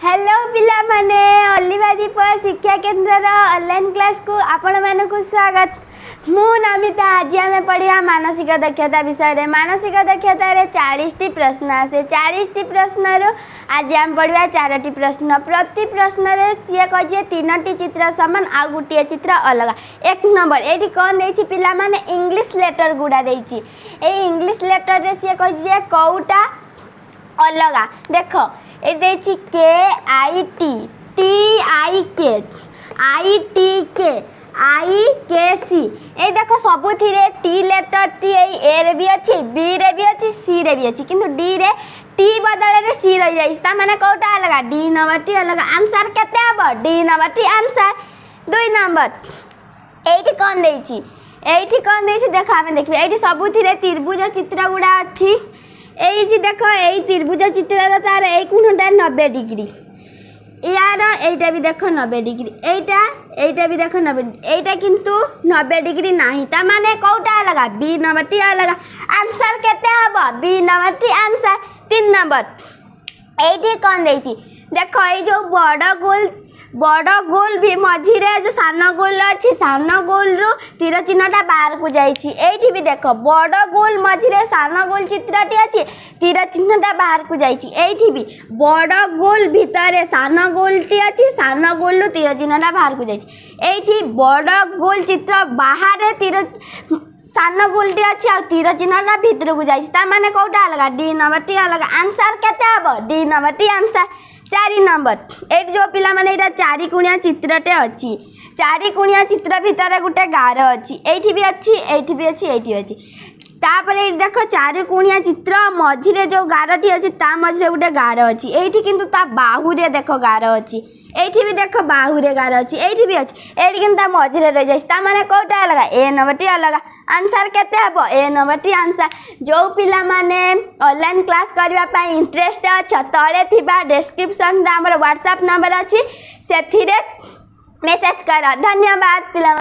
Hello ପିଲାମାନେ। ଅଲିଭା ଦୀପ ଶିକ୍ଷା କେନ୍ଦ୍ରର ଅନଲାଇନ୍ କ୍ଲାସ୍କୁ ଆପଣମାନଙ୍କୁ ସ୍ୱାଗତ। ମୁଁ ନମିତା। ଆଜି ଆମେ ପଢ଼ିବା ମାନସିକ ଦକ୍ଷତା ବିଷୟରେ। ମାନସିକ ଦକ୍ଷତାରେ ଚାଳିଶଟି ପ୍ରଶ୍ନ ଆସେ। ଚାଳିଶଟି ପ୍ରଶ୍ନରୁ ଆଜି ଆମେ ପଢ଼ିବା ଚାରୋଟି ପ୍ରଶ୍ନ। ପ୍ରତି ପ୍ରଶ୍ନରେ ସିଏ କହିଛି ତିନୋଟି ଚିତ୍ର ସମାନ ଆଉ ଗୋଟିଏ ଚିତ୍ର ଅଲଗା। ଏକ ନମ୍ବର। ଏଇଠି କ'ଣ ଦେଇଛି ପିଲାମାନେ? ଇଂଲିଶ ଲେଟର ଗୁଡ଼ା ଦେଇଛି। ଏଇ ଇଂଲିଶ ଲେଟରରେ ସିଏ କହିଛି ଯେ କେଉଁଟା অলগা দেখ এ দিয়েছি K I T T I K I T K I K C এই দেখ সবুথিরে টি লেটর টি এই এ রে বি অছি বি রে বি অছি সি রে বি অছি কিন্তু ডি রে টি বদলরে সি রই যাইছি তা মানে কোটা অলগা ডি নম্বর টি অলগা আনসার কেতে হব ডি নম্বর টি আনসার দুই নম্বর এইটি কোন দেইছি এইটি কোন দেইছি দেখ আমি দেখবি এইটি সবুথিরে ত্রিভুজ চিত্র গুড়া অছি দেখ, এই ত্রিভুজ চিত্রর তার এই কোণটা নবে ডিগ্রি। ইয়ার, এইটা বি দেখ নবে ডিগ্রি। এইটা এইটা বি দেখ নবে এইটা কিন্তু নবে ডিগ্রি নাই তা মানে কোটা অলগা বি নম্বরটি অলগা আনসার কেতে হব? বি নম্বরটি আনসার তিন নম্বর। এইটি কন দিয়েছি। দেখ, এই যে বড় গোল বড় গোল ভি মঝিরে যে সান গোল ଅଛି ସାନ ଗୋଲରୁ ତୀର ଚିହ୍ନଟା ବାହାରକୁ ଯାଇଛି ଏଇଠି ବି ଦେଖ ବଡ଼ ଗୋଲ ମଝିରେ ସାନ ଗୋଲ ଚିତ୍ରଟି ଅଛି ତୀର ଚିହ୍ନଟା ବାହାରକୁ ଯାଇଛି ଏଇଠି ବି ବଡ଼ ଗୋଲ ଭିତରେ ସାନ ଗୋଲଟି ଅଛି ସାନ ଗୋଲରୁ ତୀର ଚିହ୍ନଟା ବାହାରକୁ ଯାଇଛି ଏଇଠି ବଡ଼ ଗୋଲ ଚିତ୍ର ବାହାରେ ତୀର ସାନ ଗୋଲଟି ଅଛି ଆଉ ତୀର ଚିହ୍ନଟା ଭିତରକୁ ଯାଇଛି ତା ମାନେ କେଉଁଟା ଅଲଗା ଡି ନମ୍ବରଟି ଅଲଗା ଆନ୍ସର୍ କେତେ ହେବ ଡି ନମ୍ବରଟି ଆନ୍ସର୍ ଚାରି ନମ୍ବର। ଏଇଠି ଯେଉଁ ପିଲାମାନେ ଏଇଟା ଚାରି କୁଣିଆ ଚିତ୍ରଟେ ଅଛି। ଚାରି କୁଣିଆ ଚିତ୍ର ଭିତରେ ଗୋଟେ ଗାର ଅଛି। ଏଇଠି ବି ଅଛି ଏଇଠି ବି ଅଛି ଏଇଠି ବି ଅଛି। ତାପରେ ଏଇଠି ଦେଖ ଚାରି କୁଣିଆ ଚିତ୍ର ମଝିରେ ଯେଉଁ ଗାରଟି ଅଛି ତା ମଝିରେ ଗୋଟେ ଗାର ଅଛି। ଏଇଠି କିନ୍ତୁ ତା ବାହୁରେ ଦେଖ ଗାର ଅଛି। ଏଇଠି ବି ଦେଖ ବାହୁରେ ଗାର ଅଛି। ଏଇଠି ବି ଅଛି। ଏଇଠି କିନ୍ତୁ ତା ମଝିରେ ରହିଯାଇଛି। ତା ମାନେ କେଉଁଟା ଅଲଗା? ଏ ନମ୍ବରଟି ଅଲଗା। आंसर केते ए नंबर टी आंसर जो पिला क्लास करने इंटरेस्ट अछ तळे थिबा डिस्क्रिप्शन रे नंबर अच्छी से मेसेज कर धन्यवाद पिला